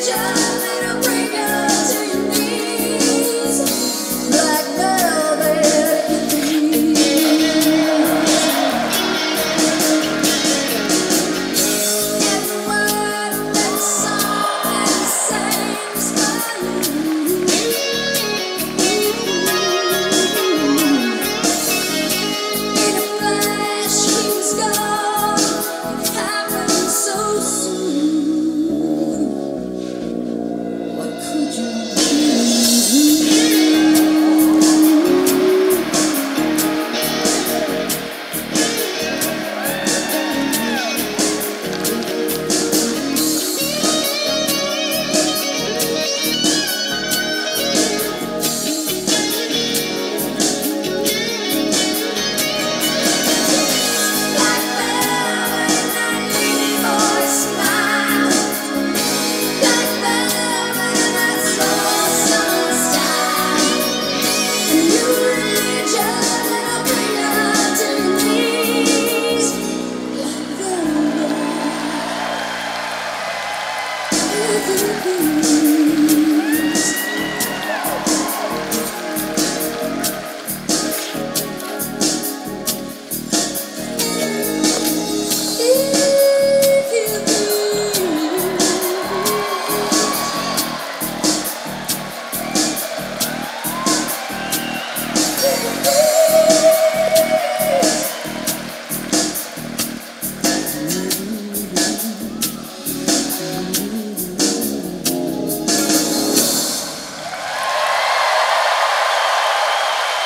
just do, do.